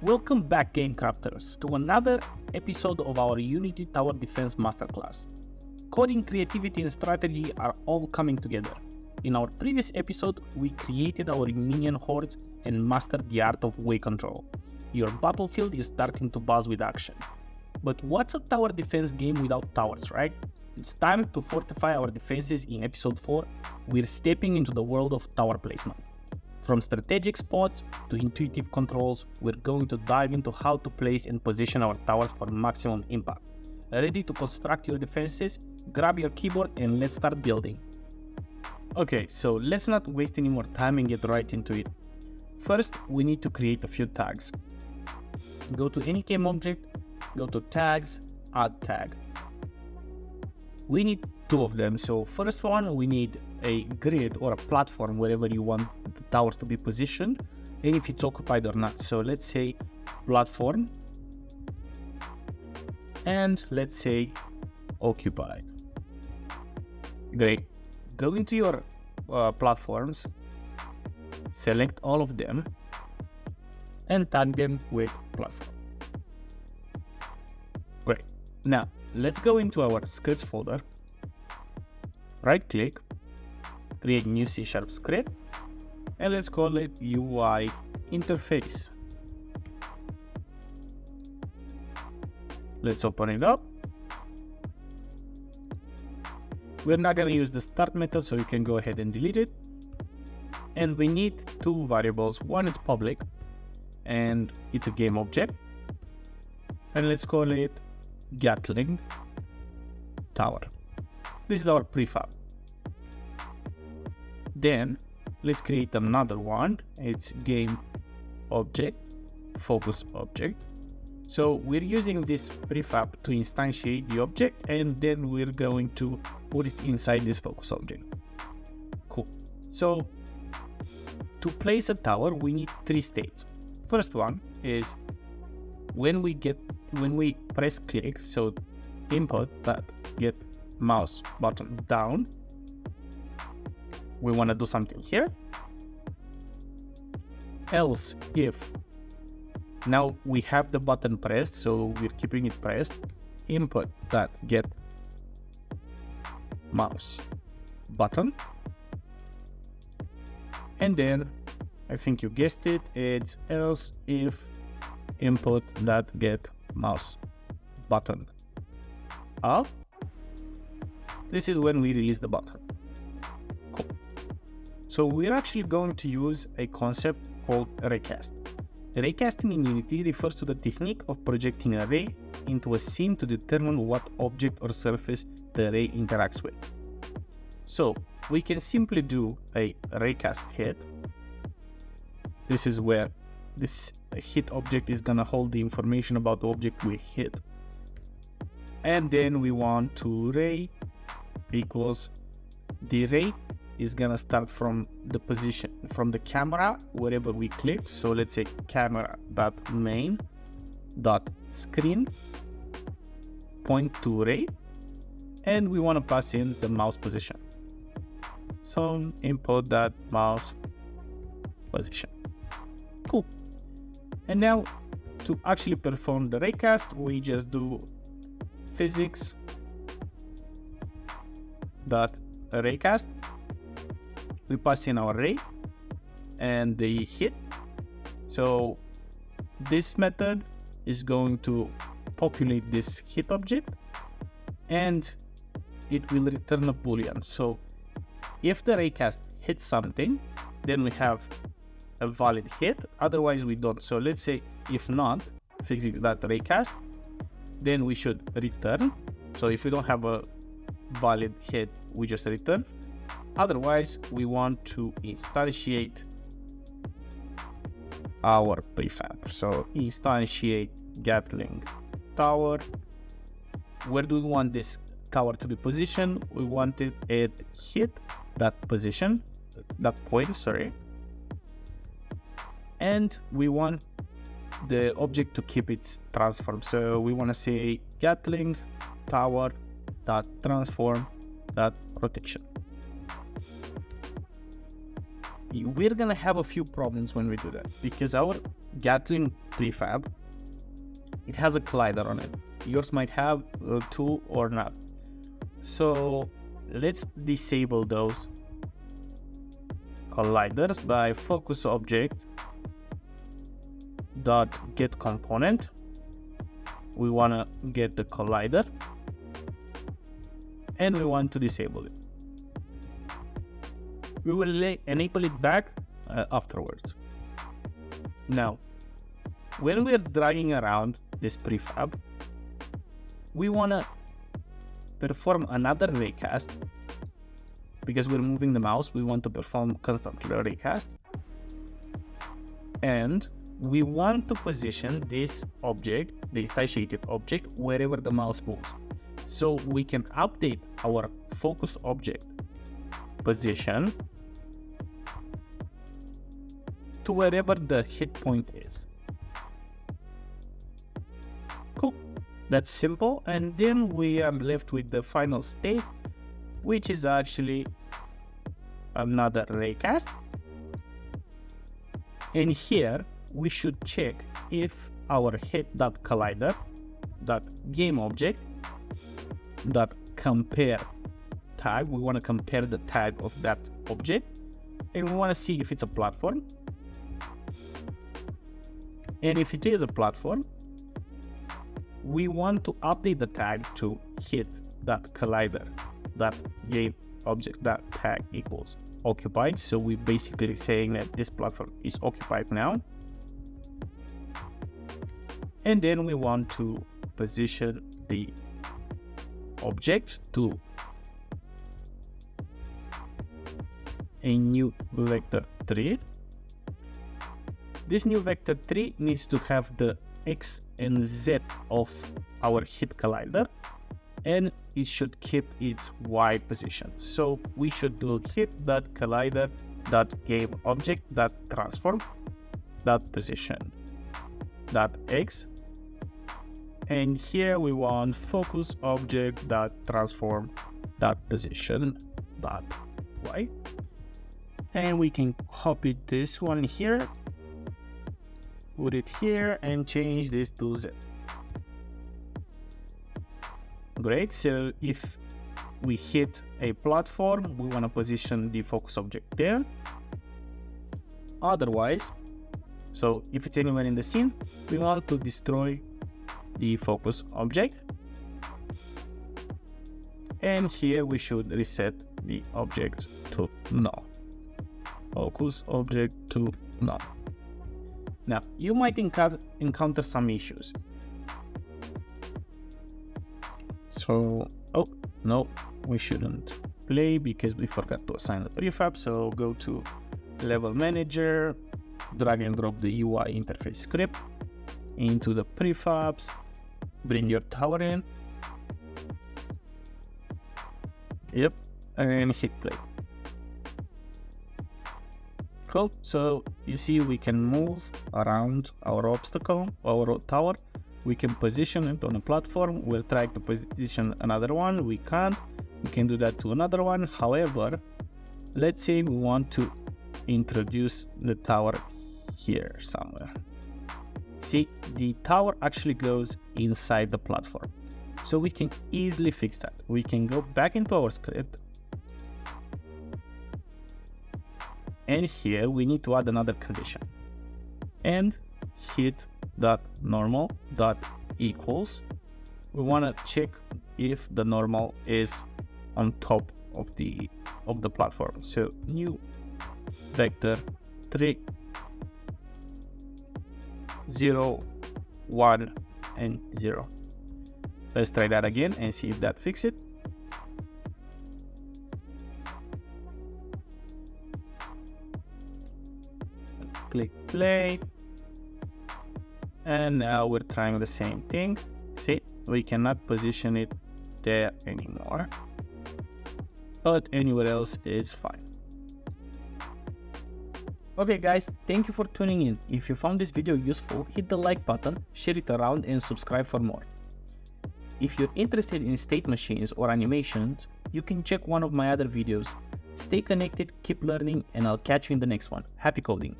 Welcome back, Game Crafters, to another episode of our Unity Tower Defense Masterclass. Coding, creativity, and strategy are all coming together. In our previous episode, we created our minion hordes and mastered the art of wave control. Your battlefield is starting to buzz with action. But what's a tower defense game without towers, right? It's time to fortify our defenses in episode 4. We're stepping into the world of tower placement. From strategic spots to intuitive controls, we're going to dive into how to place and position our towers for maximum impact. Ready to construct your defenses? Grab your keyboard and let's start building. Okay, so let's not waste any more time and get right into it. First, we need to create a few tags. Go to any game object, go to tags, add tag. We need two of them. So first one, we need a grid or a platform wherever you want the towers to be positioned and if it's occupied or not. So let's say platform and let's say occupied. Great. Go into your uh, platforms, select all of them and tag them with platform. Great. Now let's go into our scripts folder right click, create new C Sharp script, and let's call it UI interface. Let's open it up. We're not going to use the start method, so you can go ahead and delete it. And we need two variables. One is public, and it's a game object. And let's call it Gatling Tower. This is our prefab. Then let's create another one. It's game object, focus object. So we're using this prefab to instantiate the object and then we're going to put it inside this focus object. Cool. So to place a tower, we need three states. First one is when we get when we press click, so input that get mouse button down. We want to do something here. Else if now we have the button pressed, so we're keeping it pressed. Input that get mouse button. And then I think you guessed it, it's else if input that get mouse button up this is when we release the button. Cool. So we're actually going to use a concept called raycast. Raycasting in Unity refers to the technique of projecting a ray into a scene to determine what object or surface the ray interacts with. So we can simply do a raycast hit. This is where this hit object is gonna hold the information about the object we hit. And then we want to ray equals the ray is gonna start from the position from the camera wherever we click. So let's say camera dot main dot screen point to ray and we want to pass in the mouse position. So input that mouse position. Cool. And now to actually perform the raycast we just do physics dot raycast. We pass in our ray and the hit. So this method is going to populate this hit object and it will return a boolean. So if the raycast hits something, then we have a valid hit. Otherwise, we don't. So let's say if not, physics that raycast, then we should return. So if we don't have a valid hit we just return otherwise we want to instantiate our prefab. So instantiate gatling tower. Where do we want this tower to be positioned? We want it hit that position that point sorry. And we want the object to keep its transform. So we want to say gatling tower that transform that rotation. We're gonna have a few problems when we do that because our Gatling prefab, it has a collider on it. Yours might have uh, two or not. So let's disable those colliders by focus object dot get component we want to get the collider and we want to disable it we will enable it back uh, afterwards now when we're dragging around this prefab we want to perform another raycast because we're moving the mouse, we want to perform constantly raycast. And we want to position this object, the instantiated object, wherever the mouse moves. So we can update our focus object position to wherever the hit point is. Cool. That's simple. And then we are left with the final state, which is actually another raycast. And here we should check if our hit.collider dot game object dot compare tag we want to compare the tag of that object and we want to see if it's a platform and if it is a platform we want to update the tag to hit that collider that game object that tag equals occupied. So we're basically saying that this platform is occupied now. And then we want to position the object to a new vector 3. This new vector 3 needs to have the x and z of our hit collider and it should keep its y position. So we should do hit that collider dot game object dot transform dot position dot x and here we want focus object that transform dot position dot y and we can copy this one here put it here and change this to z Great, so if we hit a platform, we want to position the focus object there. Otherwise, so if it's anywhere in the scene, we want to destroy the focus object. And here we should reset the object to null. Focus object to null. Now, you might encounter some issues. So, oh, no, we shouldn't play because we forgot to assign the prefab. So go to level manager, drag and drop the UI interface script into the prefabs, bring your tower in. Yep, and hit play. Cool, so you see we can move around our obstacle, our tower, we can position it on a platform. We'll try to position another one. We can't. We can do that to another one. However let's say we want to introduce the tower here somewhere see the tower actually goes inside the platform. So we can easily fix that. We can go back into our script. And here we need to add another condition. And hit dot normal dot equals. We want to check if the normal is on top of the of the platform. So new vector 3 0 1 and 0 let's try that again and see if that fixes it. Click play. And now we're trying the same thing. See we cannot position it there anymore. But anywhere else is fine okay guys thank you for tuning in. If you found this video useful hit the like button share it around and subscribe for more. If you're interested in state machines or animations you can check one of my other videos. Stay connected keep learning and i'll catch you in the next one. Happy coding